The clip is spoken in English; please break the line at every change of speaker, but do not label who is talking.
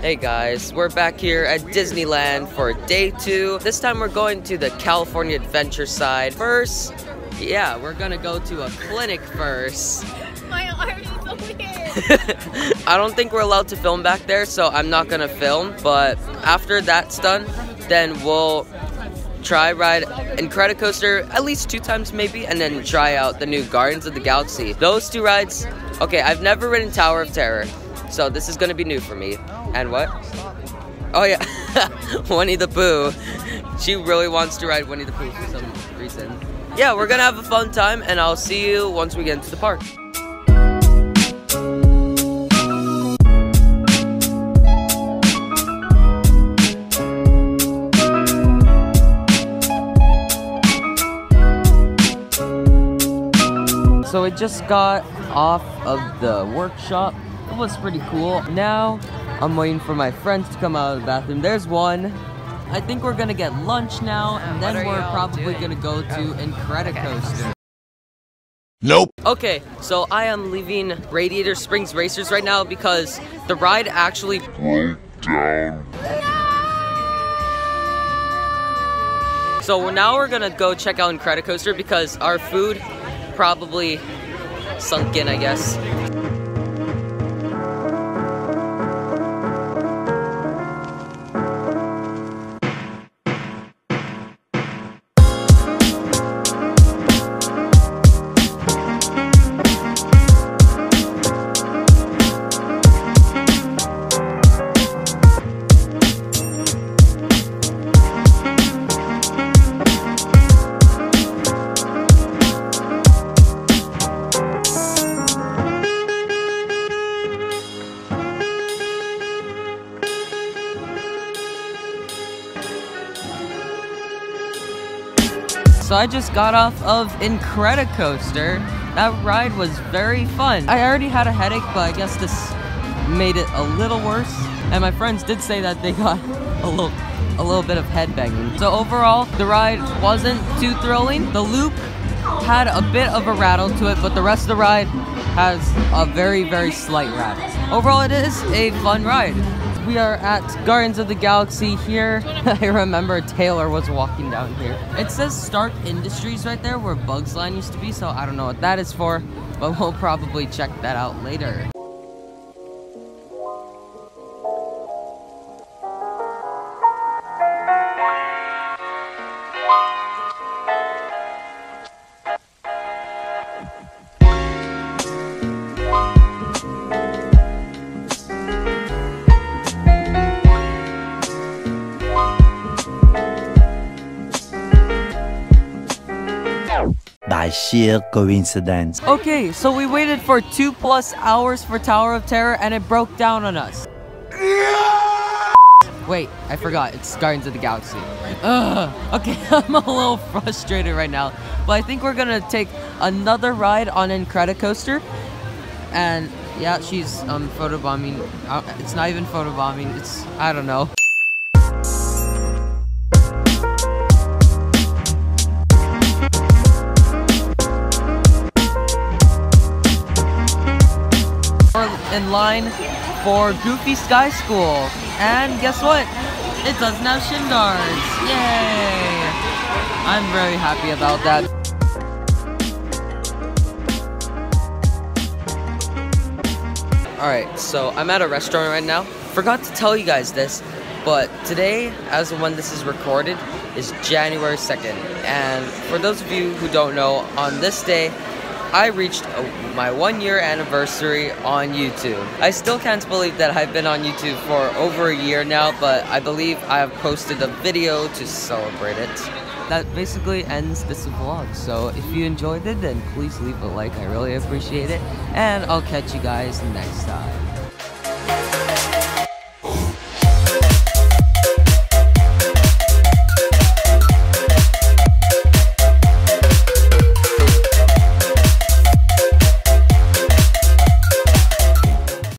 Hey guys, we're back here at Disneyland for day two. This time we're going to the California Adventure side. First, yeah, we're gonna go to a clinic first.
My arm is so weird.
I don't think we're allowed to film back there, so I'm not gonna film. But after that's done, then we'll try ride Incredicoaster at least two times maybe, and then try out the new Guardians of the Galaxy. Those two rides, okay, I've never ridden Tower of Terror, so this is gonna be new for me. And what? Oh yeah, Winnie the Pooh. She really wants to ride Winnie the Pooh for some reason. Yeah, we're gonna have a fun time, and I'll see you once we get into the park. So we just got off of the workshop. It was pretty cool. Now I'm waiting for my friends to come out of the bathroom. There's one. I think we're gonna get lunch now, and then we're probably
doing?
gonna go to Incredicoaster.
Nope.
Okay, so I am leaving Radiator Springs Racers right now because the ride actually broke down. So now we're gonna go check out Incredicoaster because our food probably sunk in, I guess. So I just got off of Incredicoaster. That ride was very fun. I already had a headache, but I guess this made it a little worse. And my friends did say that they got a little a little bit of headbanging. So overall, the ride wasn't too thrilling. The loop had a bit of a rattle to it, but the rest of the ride has a very, very slight rattle. Overall, it is a fun ride. We are at Gardens of the Galaxy here. I remember Taylor was walking down here. It says Stark Industries right there where Bug's Land used to be, so I don't know what that is for, but we'll probably check that out later.
By sheer coincidence.
Okay, so we waited for two plus hours for Tower of Terror and it broke down on us. Wait, I forgot. It's Guardians of the Galaxy. Ugh. Okay, I'm a little frustrated right now. But I think we're gonna take another ride on Incredicoaster. And yeah, she's um photobombing. Uh, it's not even photobombing. It's I don't know. In line for Goofy Sky School. And guess what? It doesn't have shin guards. Yay! I'm very happy about that. Alright, so I'm at a restaurant right now. Forgot to tell you guys this, but today, as of when this is recorded, is January 2nd. And for those of you who don't know, on this day, I reached uh, my one year anniversary on YouTube. I still can't believe that I've been on YouTube for over a year now, but I believe I have posted a video to celebrate it. That basically ends this vlog, so if you enjoyed it, then please leave a like, I really appreciate it, and I'll catch you guys next time.